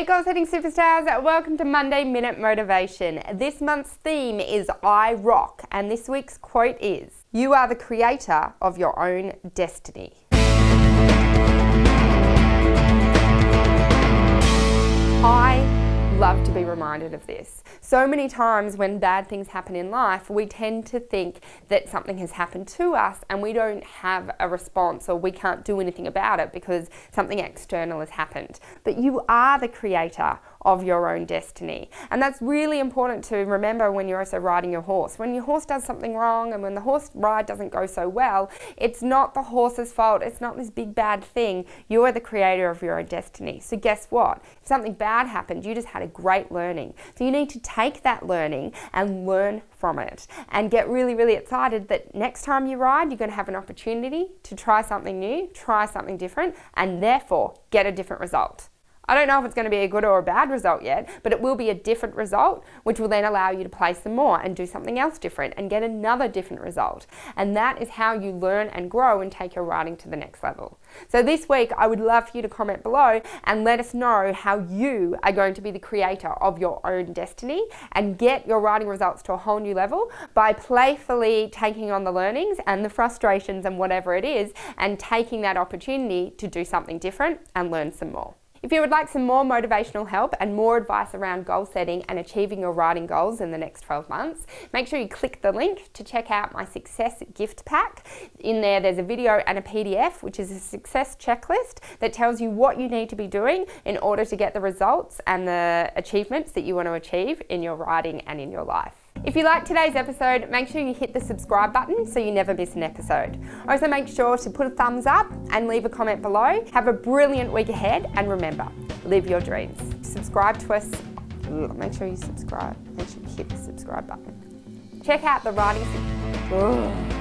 Hey goal setting superstars, welcome to Monday Minute Motivation. This month's theme is I rock, and this week's quote is You are the creator of your own destiny. Love to be reminded of this. So many times when bad things happen in life, we tend to think that something has happened to us and we don't have a response or we can't do anything about it because something external has happened. But you are the creator of your own destiny. And that's really important to remember when you're also riding your horse. When your horse does something wrong and when the horse ride doesn't go so well, it's not the horse's fault. It's not this big bad thing. You are the creator of your own destiny. So guess what? If something bad happened, you just had a great learning. So you need to take that learning and learn from it and get really, really excited that next time you ride, you're going to have an opportunity to try something new, try something different, and therefore get a different result. I don't know if it's going to be a good or a bad result yet, but it will be a different result, which will then allow you to play some more and do something else different and get another different result. And that is how you learn and grow and take your riding to the next level. So this week, I would love for you to comment below and let us know how you are going to be the creator of your own destiny and get your riding results to a whole new level by playfully taking on the learnings and the frustrations and whatever it is and taking that opportunity to do something different and learn some more. If you would like some more motivational help and more advice around goal setting and achieving your riding goals in the next 12 months, make sure you click the link to check out my success gift pack. In there, there's a video and a PDF, which is a success checklist that tells you what you need to be doing in order to get the results and the achievements that you want to achieve in your riding and in your life. If you liked today's episode, make sure you hit the subscribe button so you never miss an episode. Also, make sure to put a thumbs up and leave a comment below. Have a brilliant week ahead, and remember, live your dreams. Subscribe to us. Make sure you subscribe. Make sure you hit the subscribe button. Check out the riding.